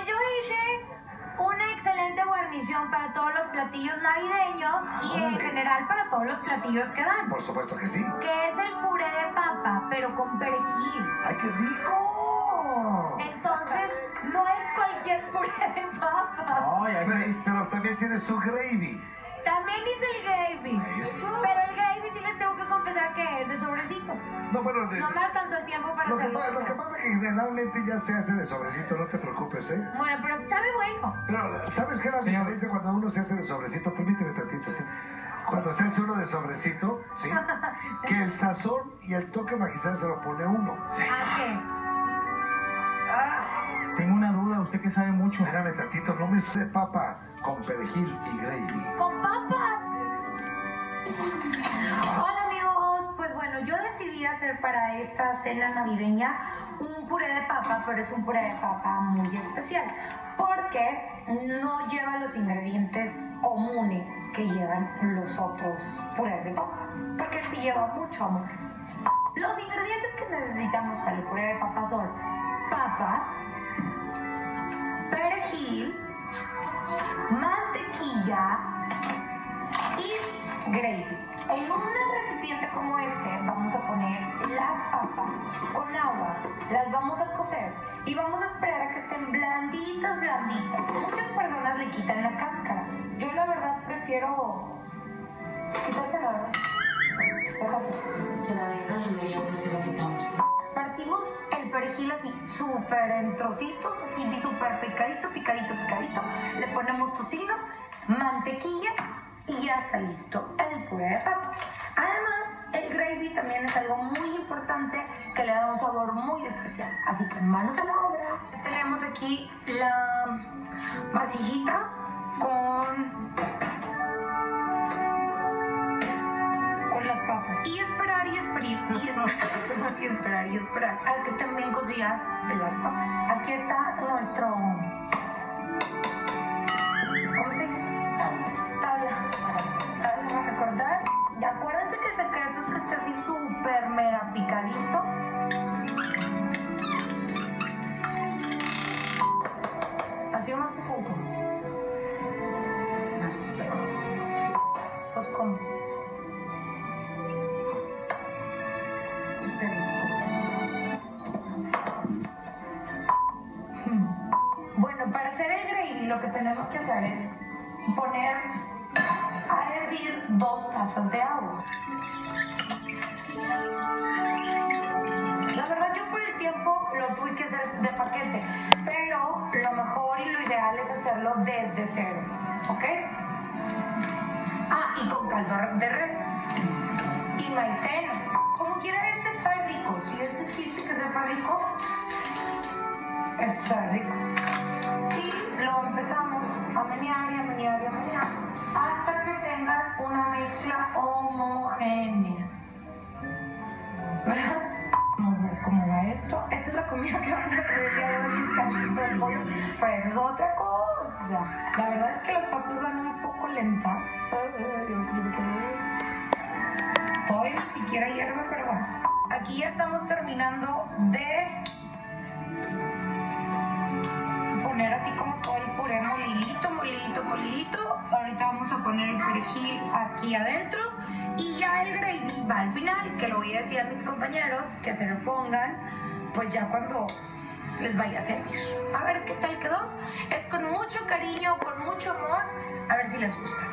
Pues yo hice una excelente guarnición para todos los platillos navideños y en general para todos los platillos que dan. Por supuesto que sí. Que es el puré de papa, pero con perejil. ¡Ay, qué rico! Entonces, no es cualquier puré de papa. Ay, ay, Pero, pero también tiene su gravy. También hice el gravy. Eso. Pero el gravy sí les tengo de sobrecito. No, bueno, de- No me alcanzó el tiempo para lo, hacerlo. lo que pasa es que generalmente ya se hace de sobrecito, no te preocupes, ¿eh? Bueno, pero sabe bueno. Pero, ¿sabes qué la diferencia cuando uno se hace de sobrecito? Permíteme tantito, ¿sí? Cuando se hace uno de sobrecito, ¿sí? Que el sazón y el toque magistral se lo pone uno. Sí. ¿A qué? tengo una duda, usted que sabe mucho. Espérame tantito, no me sé papa con perejil y gravy. Con papas. Hola pues bueno, yo decidí hacer para esta cena navideña un puré de papa, pero es un puré de papa muy especial porque no lleva los ingredientes comunes que llevan los otros purés de papa, porque este lleva mucho amor. Los ingredientes que necesitamos para el puré de papa son papas, perejil, mantequilla y gravy. En un recipiente como este vamos a poner las papas con agua, las vamos a cocer y vamos a esperar a que estén blanditas, blanditas. Muchas personas le quitan la cáscara. Yo la verdad prefiero quitarse la verdad. Se la dejas y pues se la quitamos. Partimos el perejil así, súper en trocitos, así súper picadito, picadito, picadito. Le ponemos tocino, mantequilla y ya está listo el puré de papa. Además, el gravy también es algo muy importante que le da un sabor muy especial. Así que manos a la obra. Tenemos aquí la vasijita con con las papas. Y esperar y esperar y esperar y esperar y esperar a que estén bien cocidas las papas. Aquí está nuestro. ¿Cómo se llama? Como. Bien. Bueno, para hacer el gravy lo que tenemos que hacer es poner a hervir dos tazas de agua. La verdad yo por el tiempo lo tuve que hacer de paquete, pero lo mejor y lo ideal es hacerlo desde cero, ¿ok? Ah, rico, este está rico. Y lo empezamos a menear y a menear y a menear hasta que tengas una mezcla homogénea. ¿Verdad? Cómo va esto. Esta es la comida que vamos a hacer el día de hoy, el caldito de pollo, pero eso es otra cosa. La verdad es que las papas van un poco lentas. Hoy ni siquiera hierve, pero bueno. Aquí ya estamos terminando de poner así como todo el puré molidito, molidito, molidito. Ahorita vamos a poner el perejil aquí adentro y ya el gravy va al final, que lo voy a decir a mis compañeros que se lo pongan, pues ya cuando les vaya a servir. A ver qué tal quedó. Es con mucho cariño, con mucho amor. A ver si les gusta.